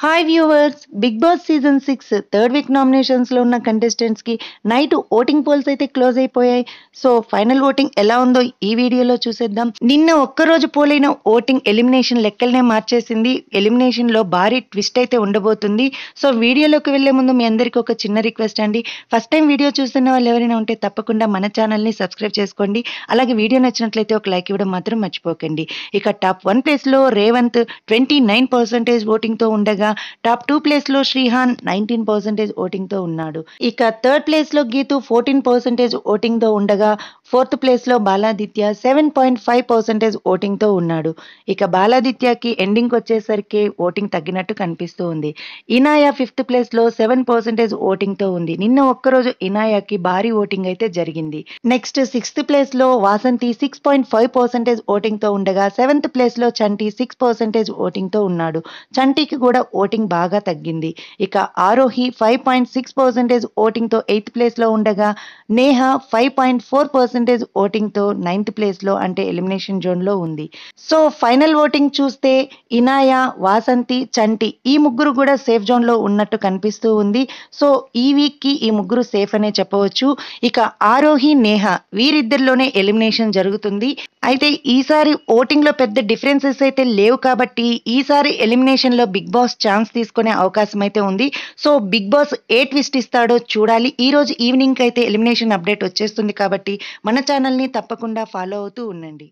Hi viewers big boss season six third week నామినేషన్స్లో ఉన్న కంటెస్టెంట్స్కి night voting polls అయితే close అయిపోయాయి. సో ఫైనల్ ఓటింగ్ ఎలా ఉందో ఈ వీడియోలో చూసేద్దాం. నిన్న ఒక్కరోజు పోలైన ఓటింగ్ ఎలిమినేషన్ లెక్కలనే మార్చేసింది. ఎలిమినేషన్లో భారీ ట్విస్ట్ అయితే ఉండబోతుంది. సో వీడియోలోకి వెళ్ళే ముందు మీ అందరికీ ఒక చిన్న రిక్వెస్ట్ అండి. ఫస్ట్ టైం వీడియో చూస్తున్న వాళ్ళు ఎవరైనా ఉంటే తప్పకుండా మన ఛానల్ని సబ్స్క్రైబ్ చేసుకోండి. అలాగే వీడియో నచ్చినట్లయితే ఒక లైక్ ఇవ్వడం మాత్రం మర్చిపోకండి. ఇక టాప్ వన్ ప్లేస్లో రేవంత్ ట్వంటీ నైన్ పర్సెంటేజ్ ఓటింగ్తో ఉండగా టాప్ టూ ప్లేస్లో శ్రీహాన్ నైన్టీన్ పర్సెంటేజ్ ఓటింగ్తో ఉన్నాడు. ఇక థర్డ్ ప్లేస్లో గీతు ఫోర్టీన్ పర్సెంటేజ్ ఓటింగ్తో ఉండగా ఫోర్త్ ప్లేస్లో Baladitya seven point five percentage ఓటింగ్తో ఉన్నాడు. ఇక బాలాదిత్యకి ఎండింగ్ వచ్చేసరికి ఓటింగ్ తగ్గినట్టు కనిపిస్తూ ఉంది. ఇనాయా ఫిఫ్త్ ప్లేస్లో సెవెన్ పర్సెంటేజ్ ఓటింగ్తో ఉంది. నిన్న ఒక్కరోజు ఇనాయాకి భారీ ఓటింగ్ అయితే జరిగింది. నెక్స్ట్ సిక్స్త్ ప్లేస్లో Vasanthi six point five percentage ఓటింగ్తో ఉండగా సెవెంత్ ప్లేస్లో చంటి సిక్స్ పర్సెంటేజ్ ఓటింగ్తో ఉన్నాడు. చంటికి కూడా ఓటింగ్ బాగా తగ్గింది. ఇక Arohi five point six percentage ఓటింగ్తో eighth ప్లేస్లో ఉండగా Neha five point four percentage ఓటింగ్తో ninth ప్లేస్లో అంటే ఎలిమినేషన్ జోన్లో ఉంది. సో ఫైనల్ ఓటింగ్ చూస్తే ఇనాయా వాసంతి చంటి ఈ ముగ్గురు కూడా సేఫ్ జోన్లో ఉన్నట్టు కనిపిస్తూ ఉంది. సో ఈ వీక్కి ఈ ముగ్గురు సేఫ్ అనే చెప్పవచ్చు. ఇక ఆరోహి నేహ వీరిద్దరిలోనే ఎలిమినేషన్ జరుగుతుంది. అయితే ఈసారి ఓటింగ్లో పెద్ద డిఫరెన్సెస్ అయితే లేవు కాబట్టి ఈసారి ఎలిమినేషన్లో బిగ్ బాస్ ఛాన్స్ తీసుకునే అవకాశం అయితే ఉంది. సో బిగ్ బాస్ ఏ ట్విస్ట్ ఇస్తాడో చూడాలి. ఈ రోజు ఈవినింగ్ అయితే ఎలిమినేషన్ అప్డేట్ వచ్చేస్తుంది కాబట్టి మన ఛానల్ని తప్పకుండా ఫాలో అవుతూ ఉండండి.